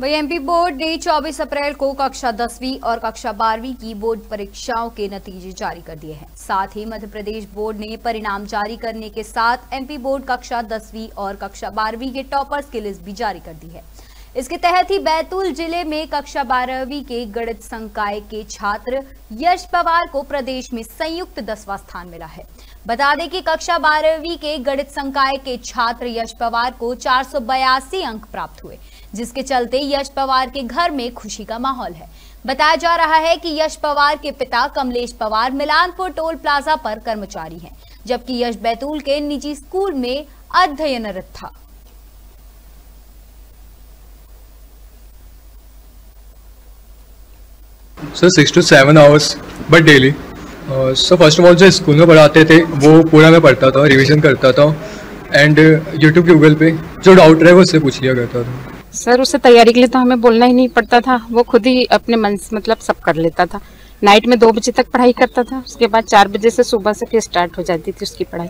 वही MP board ने 24 अप्रैल को कक्षा दसवीं और कक्षा बारहवीं की बोर्ड परीक्षाओं के नतीजे जारी कर दिए हैं। साथ ही मध्य प्रदेश बोर्ड ने परिणाम जारी करने के साथ एमपी बोर्ड कक्षा दसवीं और कक्षा बारहवीं के टॉपर्स की लिस्ट भी जारी कर दी है। इसके तहत ही बैतूल ज़िले में कक्षा बारहवीं के गणित संकाय के छात्र यश पवार को प्रदेश में संयुक्त दसवां स्थान मिला है। बता दें कि कक्षा बारहवीं के गणित संकाय के छात्र यश पवार को चार सौ बयासी अंक प्राप्त हुए। जिसके चलते यश पवार के घर में खुशी का माहौल है। बताया जा रहा है कि यश पवार के पिता कमलेश पवार मिलानपुर टोल प्लाजा पर कर्मचारी हैं, जबकि यश बैतूल के निजी स्कूल में अध्ययनरत था। Sir six to seven hours but daily first of all जो स्कूल में पढ़ाते थे, वो पूरा मैं पढ़ता था रिवीजन करता था एंड यूट्यूब गूगल पे जो डाउट रहे, वो उससे पूछ लिया करता था। सर, उसे तैयारी के लिए तो हमें बोलना ही नहीं पड़ता था। वो खुद ही अपने मन से मतलब सब कर लेता था। नाइट में दो बजे तक पढ़ाई करता था। उसके बाद चार बजे से सुबह से फिर स्टार्ट हो जाती थी उसकी पढ़ाई।